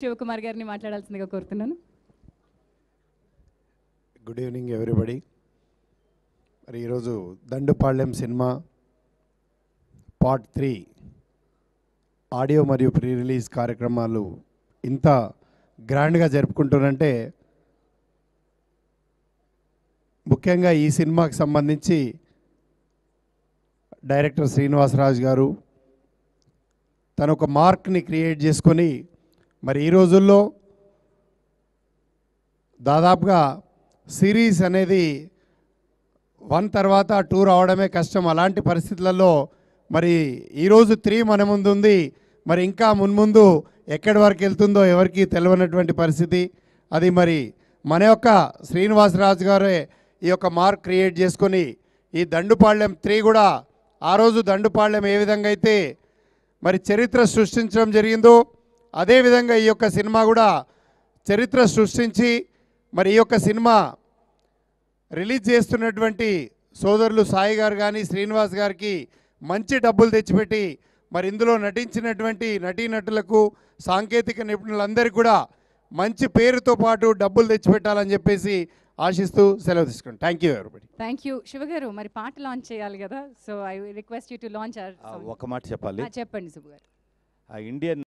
శివకుమార్ గారిని మాట్లాడాల్సిందిగా కోరుతున్నాను. గుడ్ ఈవినింగ్ ఎవ్రీబడి మరి ఈరోజు Dandupalyam cinema part three audio మరియు ప్రీ రిలీజ్ కార్యక్రమాలు ఇంత గ్రాండ్గా జరుపుకుంటున్నంటే ముఖ్యంగా ఈ సినిమాకి సంబంధించి డైరెక్టర్ శ్రీనివాసరాజు గారు తను ఒక మార్క్ని క్రియేట్ చేసుకొని మరి ఈ రోజుల్లో దాదాపుగా సిరీస్ అనేది వన్ తర్వాత టూ రావడమే కష్టం. అలాంటి పరిస్థితులలో మరి ఈరోజు త్రీ మన ముందు ఉంది. మరి ఇంకా మున్ముందు ఎక్కడి వరకు వెళ్తుందో ఎవరికి తెలియనటువంటి పరిస్థితి. అది మరి మన యొక్క శ్రీనివాసరాజు గారే ఈ యొక్క మార్క్ క్రియేట్ చేసుకొని ఈ దండుపాళ్యం త్రీ కూడా ఆ రోజు దండుపాళ్యం ఏ విధంగా అయితే మరి చరిత్ర సృష్టించడం జరిగిందో అదేవిధంగా ఈ యొక్క సినిమా కూడా చరిత్ర సృష్టించి మరి ఈ యొక్క సినిమా రిలీజ్ చేస్తున్నటువంటి సోదరులు సాయి గారు కానీ శ్రీనివాస్ గారికి మంచి డబ్బులు తెచ్చిపెట్టి మరి ఇందులో నటించినటువంటి నటీనటులకు సాంకేతిక నిపుణులందరికీ కూడా మంచి పేరుతో పాటు డబ్బులు తెచ్చిపెట్టాలని చెప్పేసి ఆశిస్తూ సెలవు తీసుకుంటాను thank you everybody thank you Shiva garu మరి పాట లాంచ్ చేయాలి కదా so I request you to launch ఒక మాట చెప్పాలి. చెప్పండి శుభ గారు. ఆ ఇండియన్